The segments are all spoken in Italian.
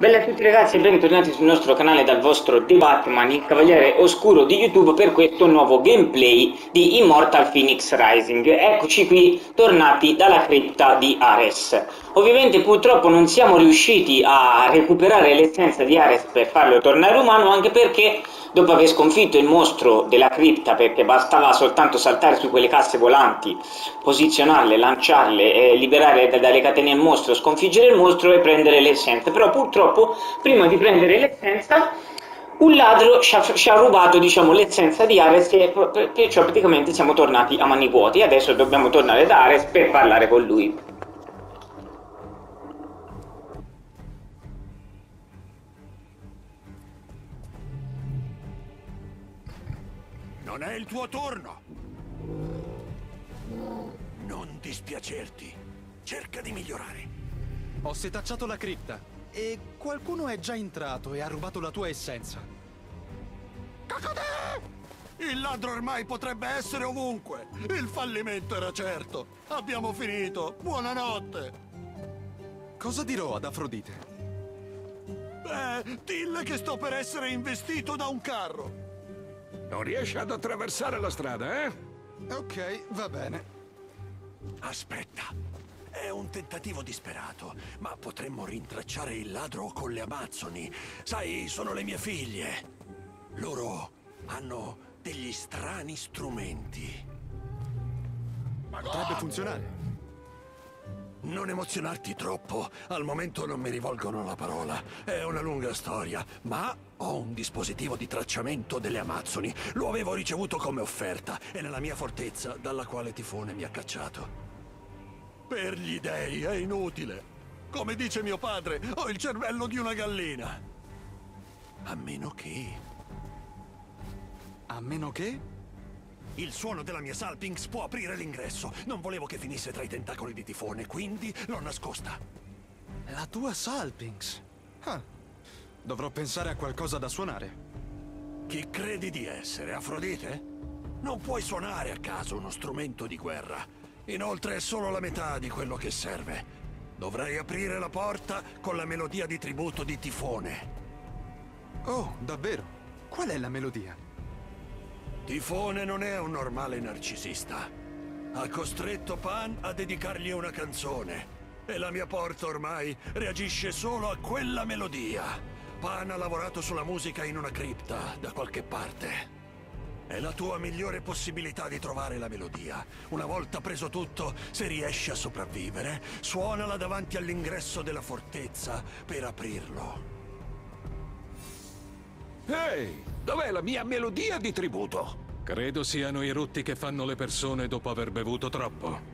Bella a tutti ragazzi e bentornati sul nostro canale dal vostro The Batman, il cavaliere oscuro di YouTube per questo nuovo gameplay di Immortal Phoenix Rising. Eccoci qui, tornati dalla cripta di Ares. Ovviamente purtroppo non siamo riusciti a recuperare l'essenza di Ares per farlo tornare umano, anche perché dopo aver sconfitto il mostro della cripta, perché bastava soltanto saltare su quelle casse volanti, posizionarle, lanciarle, e liberare dalle catene il mostro, sconfiggere il mostro e prendere l'essenza. Però purtroppo, prima di prendere l'essenza, un ladro ci ha, ci ha rubato diciamo, l'essenza di Ares e perciò praticamente siamo tornati a mani vuote. Adesso dobbiamo tornare da Ares per parlare con lui. Non è il tuo turno! Non dispiacerti. Cerca di migliorare. Ho setacciato la cripta e qualcuno è già entrato e ha rubato la tua essenza. Cacodè! Il ladro ormai potrebbe essere ovunque. Il fallimento era certo. Abbiamo finito. Buonanotte. Cosa dirò ad Afrodite? Beh, dille che sto per essere investito da un carro. Non riesce ad attraversare la strada, eh? Ok, va bene. Aspetta. È un tentativo disperato, ma potremmo rintracciare il ladro con le Amazzoni. Sai, sono le mie figlie. Loro hanno degli strani strumenti. Potrebbe funzionare. Non emozionarti troppo, al momento non mi rivolgono la parola. È una lunga storia, ma ho un dispositivo di tracciamento delle Amazzoni. Lo avevo ricevuto come offerta, è nella mia fortezza, dalla quale Tifone mi ha cacciato. Per gli dei è inutile. Come dice mio padre, ho il cervello di una gallina. A meno che... A meno che? Il suono della mia Salpinx può aprire l'ingresso. Non volevo che finisse tra i tentacoli di tifone, quindi l'ho nascosta. La tua Salpinx. Ah, dovrò pensare a qualcosa da suonare. Chi credi di essere, Afrodite? Non puoi suonare a caso uno strumento di guerra. Inoltre è solo la metà di quello che serve. Dovrei aprire la porta con la melodia di tributo di Tifone. Oh, davvero? Qual è la melodia? Tifone non è un normale narcisista. Ha costretto Pan a dedicargli una canzone. E la mia porta ormai reagisce solo a quella melodia. Pan ha lavorato sulla musica in una cripta, da qualche parte. È la tua migliore possibilità di trovare la melodia. Una volta preso tutto, se riesci a sopravvivere, suonala davanti all'ingresso della fortezza per aprirlo. Ehi, dov'è la mia melodia di tributo? Credo siano i rutti che fanno le persone dopo aver bevuto troppo.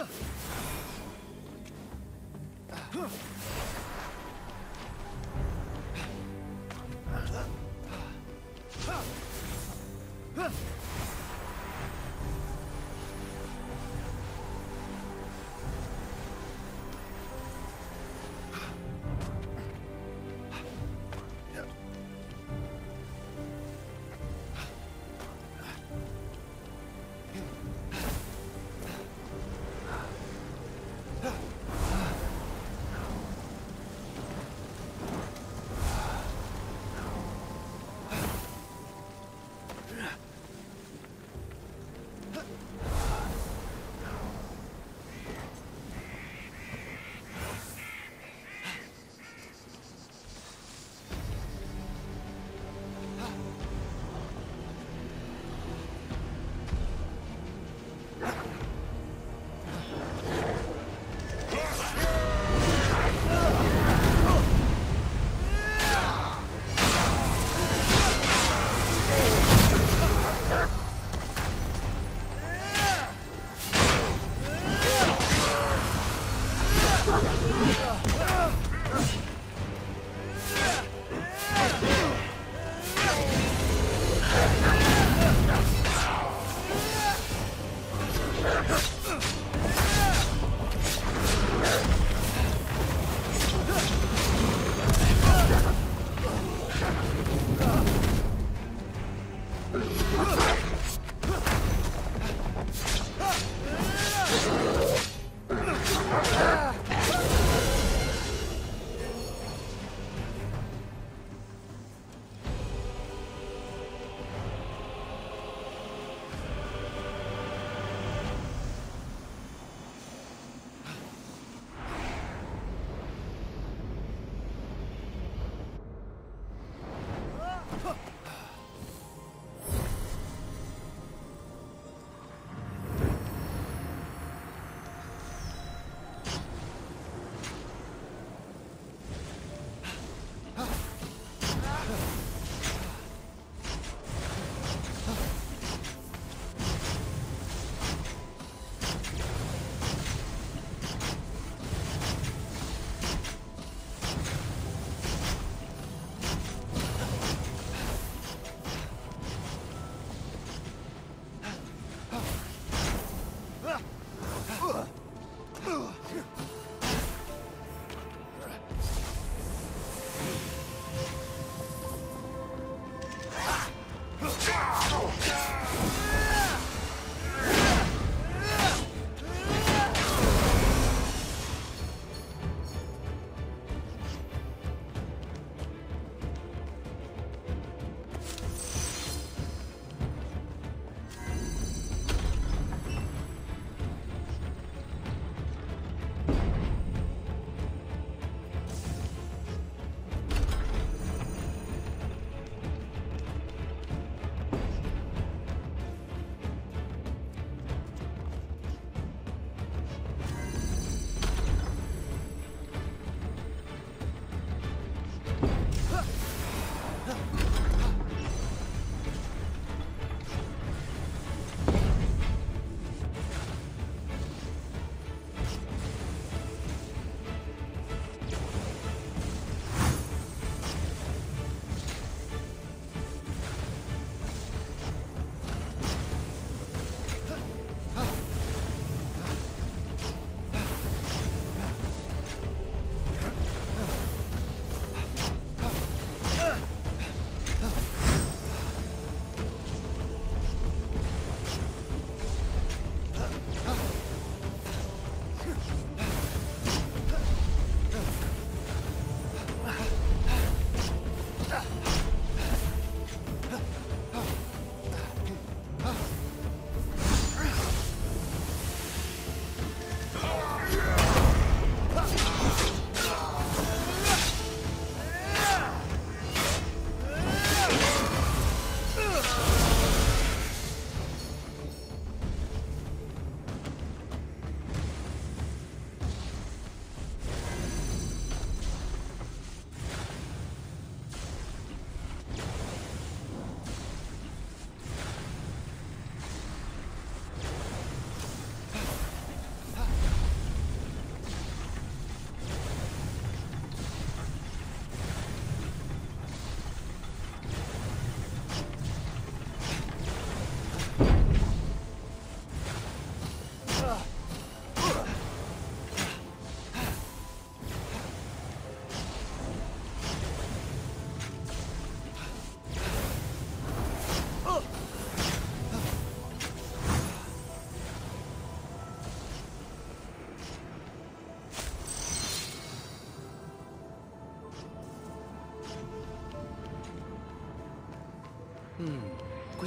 Ugh.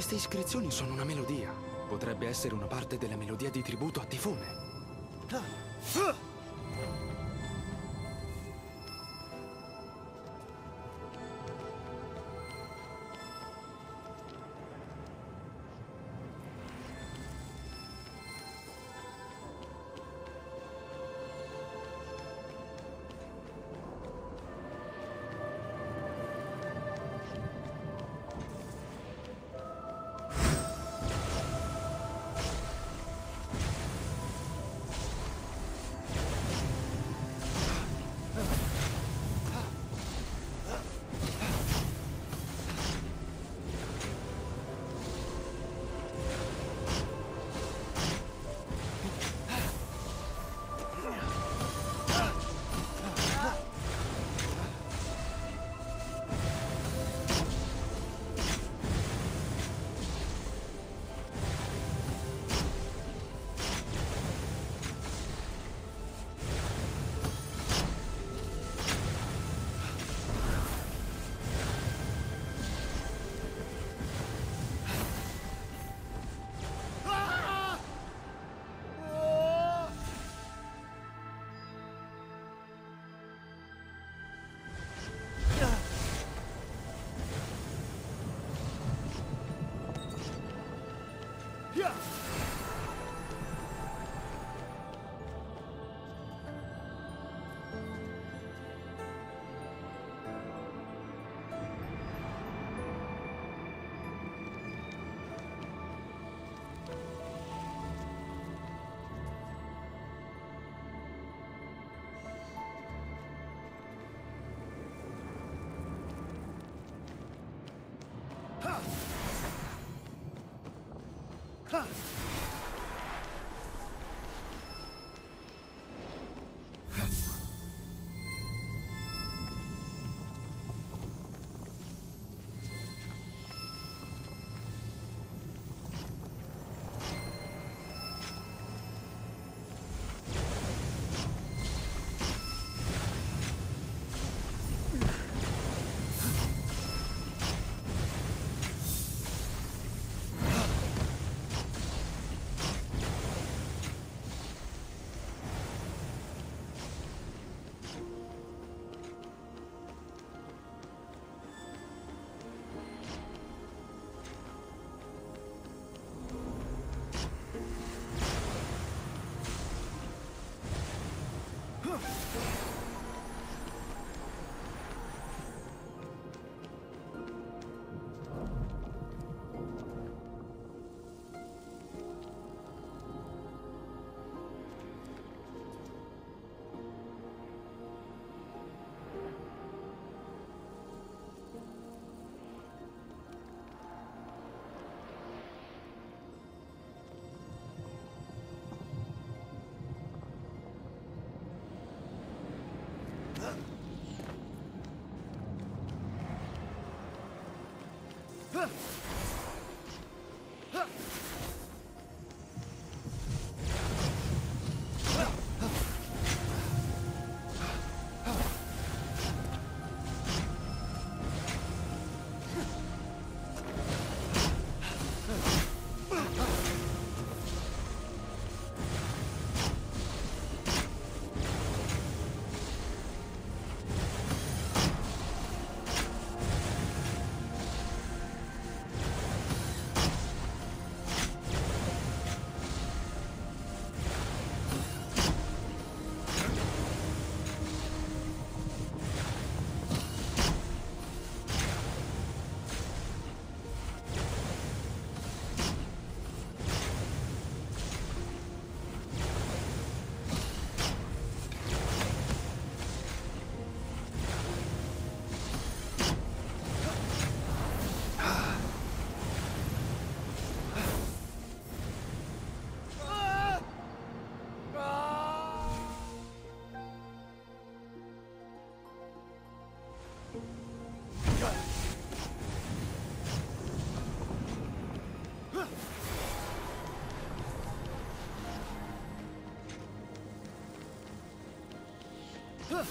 Queste iscrizioni sono una melodia. Potrebbe essere una parte della melodia di tributo a Tifone. 看。Huh? Yeah!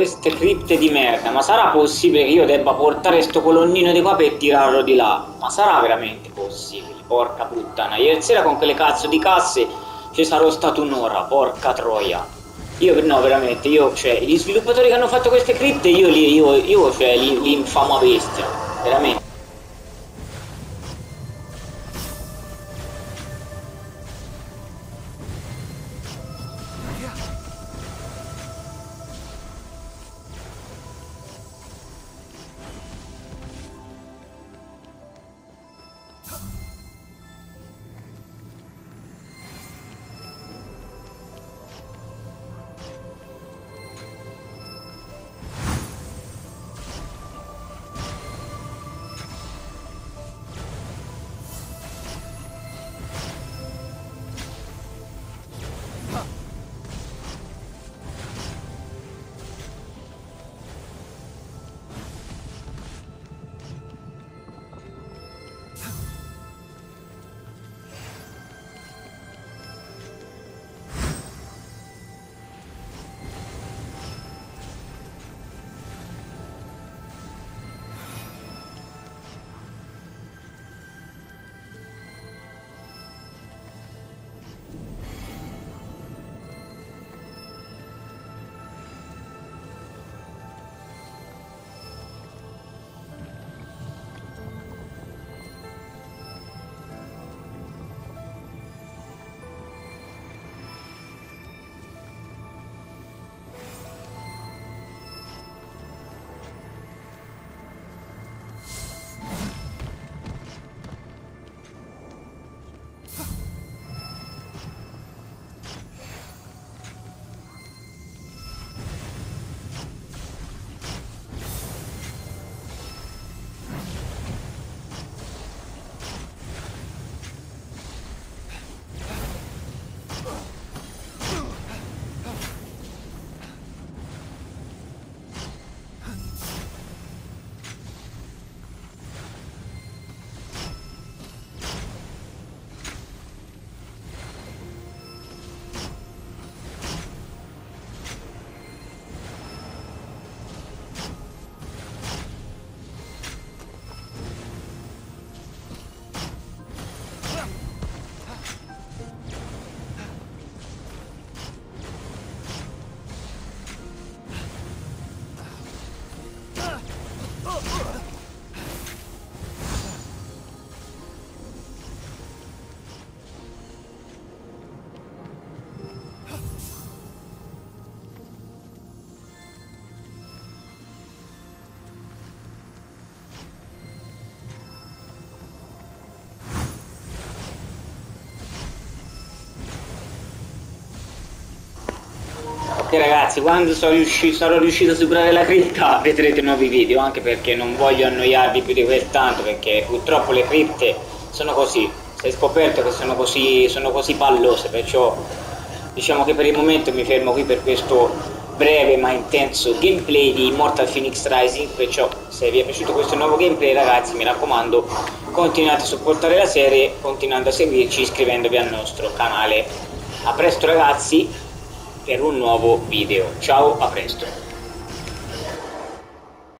Queste cripte di merda, ma sarà possibile che io debba portare sto colonnino di qua per tirarlo di là? Ma sarà veramente possibile? Porca puttana, ieri sera con quelle cazzo di casse ci sarò stato un'ora, porca troia. Io no, veramente, io, cioè, gli sviluppatori che hanno fatto queste cripte, io li, io, io, cioè, li, li infamo a bestia, veramente. Ok ragazzi, quando riuscito, sarò riuscito a superare la cripta vedrete nuovi video, anche perché non voglio annoiarvi più di quel tanto, perché purtroppo le cripte sono così, si è scoperto che sono così, sono così pallose, perciò diciamo che per il momento mi fermo qui per questo breve ma intenso gameplay di Immortal Phoenix Rising, perciò se vi è piaciuto questo nuovo gameplay ragazzi mi raccomando continuate a supportare la serie continuando a seguirci iscrivendovi al nostro canale. A presto ragazzi! Per un nuovo video. Ciao, a presto!